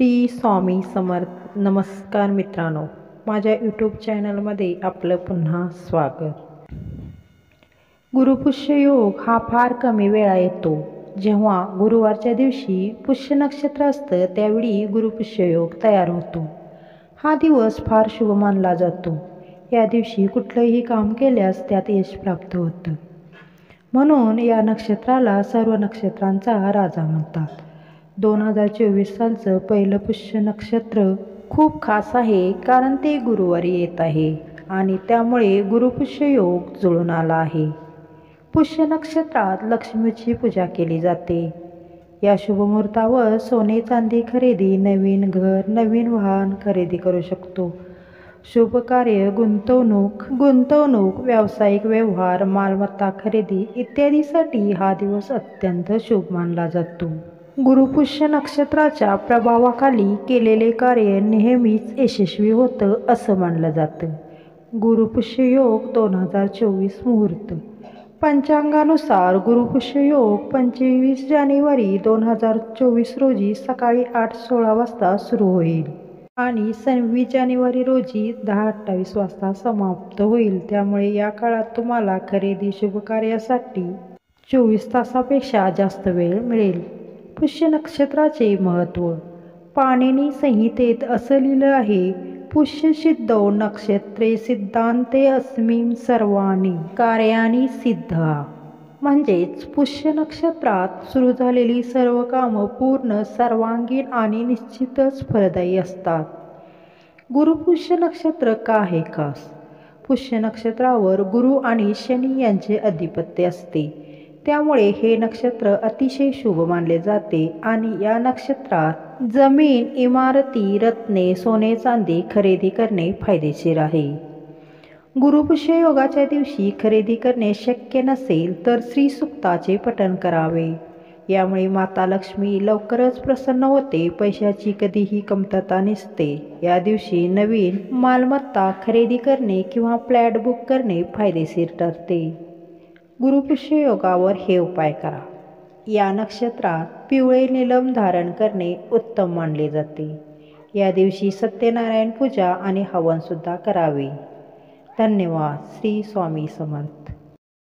श्री स्वामी समर्थ. नमस्कार मित्रांनो. माझ्या यूट्यूब चॅनलमध्ये आपलं पुन्हा स्वागत. गुरुपुष्य योग हा फार कमी वेळा येतो. जेव्हा गुरुवारच्या दिवशी पुष्य नक्षत्र असतं त्यावेळी गुरुपुष्य योग तयार होतो. हा दिवस फार शुभ मानला जातो. या दिवशी कुठलंही काम केल्यास त्यात यश प्राप्त होतं. म्हणून या नक्षत्राला सर्व नक्षत्रांचा राजा म्हणतात. दोन हजार चोवीस सालचं पहिलं पुष्य नक्षत्र खूप खास आहे कारण ते गुरुवारी येत आहे आणि त्यामुळे गुरुपुष्य योग जुळून आला आहे. पुष्य नक्षत्रात लक्ष्मीची पूजा केली जाते. या शुभमुहूर्तावर सोने चांदी खरेदी नवीन घर नवीन वाहन खरेदी करू शकतो. शुभ कार्य गुंतवणूक गुंतवणूक व्यावसायिक व्यवहार मालमत्ता खरेदी इत्यादीसाठी हा दिवस अत्यंत शुभ मानला जातो. गुरुपुष्य नक्षत्राच्या प्रभावाखाली केलेले कार्य नेहमीच यशस्वी होतं असं मानलं जातं. गुरुपुष्य योग दोन हजार चोवीस मुहूर्त. पंचांगानुसार गुरुपुष्य योग पंचवीस जानेवारी दोन हजार चोवीस रोजी सकाळी आठ सोळा वाजता सुरू होईल आणि सव्वीस जानेवारी रोजी दहा अठ्ठावीस वाजता समाप्त होईल. त्यामुळे या काळात तुम्हाला खरेदी शुभकार्यासाठी चोवीस तासापेक्षा जास्त वेळ मिळेल. पुष्य नक्षत्राचे महत्त्व. पाणिनी संहितेत असं लिहिलं आहे पुष्य सिद्ध नक्षत्रे सिद्धांते अस्मिन सर्वानी कार्यानी सिद्ध. म्हणजेच पुष्य नक्षत्रात सुरू झालेली सर्व कामं पूर्ण सर्वांगीण आणि निश्चितच फलदायी असतात. गुरुपुष्य नक्षत्र का आहे खास? पुष्य नक्षत्रावर गुरु आणि शनी यांचे अधिपत्य असते. त्यामुळे हे नक्षत्र अतिशय शुभ मानले जाते आणि या नक्षत्रात जमीन इमारती रत्ने सोने चांदी खरेदी करणे फायदेशीर आहे. गुरुपुष्य योगाच्या दिवशी खरेदी करणे शक्य नसेल तर श्रीसुक्ताचे पठण करावे. यामुळे माता लक्ष्मी लवकरच प्रसन्न होते पैशाची कधीही कमतरता नसते. या दिवशी नवीन मालमत्ता खरेदी करणे किंवा फ्लॅट बुक करणे फायदेशीर ठरते. गुरुपुष्य योगावर हे उपाय करा. या नक्षत्रात पिवळे निलम धारण करणे उत्तम मानले जाते. या दिवशी सत्यनारायण पूजा आणि हवनसुद्धा करावे. धन्यवाद. श्री स्वामी समर्थ.